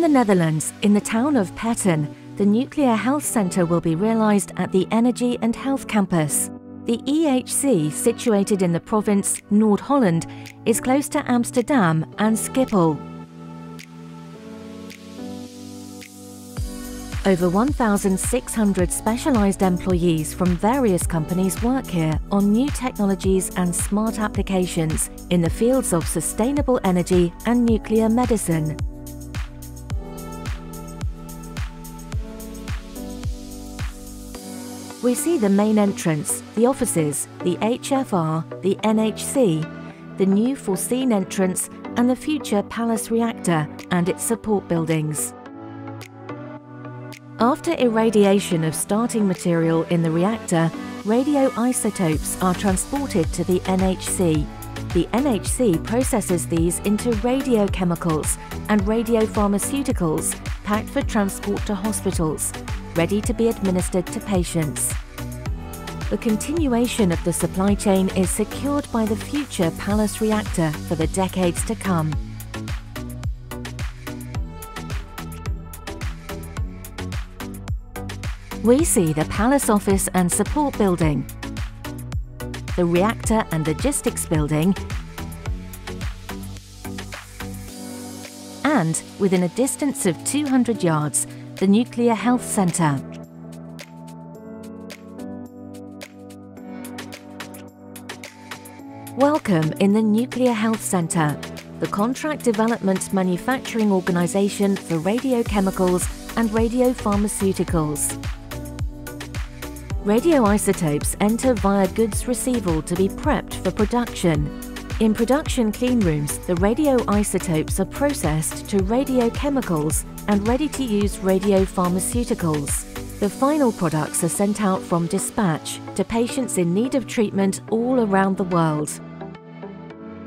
the Netherlands, in the town of Petten, the Nuclear Health Centre will be realised at the Energy and Health Campus. The EHC, situated in the province Noord-Holland, is close to Amsterdam and Schiphol. Over 1,600 specialised employees from various companies work here on new technologies and smart applications in the fields of sustainable energy and nuclear medicine. We see the main entrance, the offices, the HFR, the NHC, the new foreseen entrance and the future PALLAS reactor and its support buildings. After irradiation of starting material in the reactor, radioisotopes are transported to the NHC. The NHC processes these into radiochemicals and radiopharmaceuticals packed for transport to hospitals, ready to be administered to patients. The continuation of the supply chain is secured by the future PALLAS reactor for the decades to come. we see the PALLAS Office and Support Building, the Reactor and Logistics Building, and, within a distance of 200 yards, the Nuclear Health Centre. Welcome in the Nuclear Health Centre, the contract development manufacturing organisation for radiochemicals and radiopharmaceuticals. Radioisotopes enter via goods receival to be prepped for production. In production clean rooms, the radioisotopes are processed to radiochemicals and ready-to-use radiopharmaceuticals. The final products are sent out from dispatch to patients in need of treatment all around the world.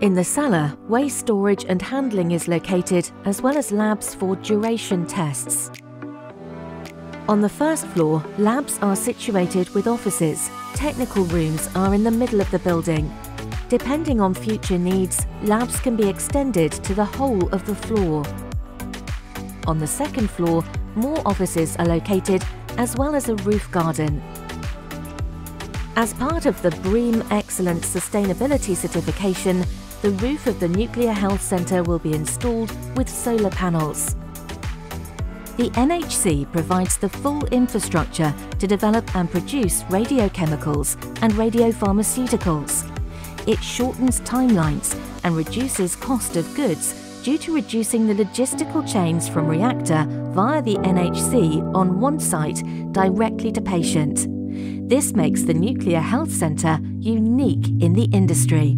In the cellar, waste storage and handling is located, as well as labs for duration tests. On the first floor, labs are situated with offices. Technical rooms are in the middle of the building. Depending on future needs, labs can be extended to the whole of the floor. On the second floor, more offices are located as well as a roof garden. As part of the BREEAM Excellent Sustainability Certification, the roof of the Nuclear Health Centre will be installed with solar panels. The NHC provides the full infrastructure to develop and produce radiochemicals and radiopharmaceuticals. It shortens timelines and reduces cost of goods due to reducing the logistical chains from reactor via the NHC on one site directly to patient. This makes the Nuclear Health Centre unique in the industry.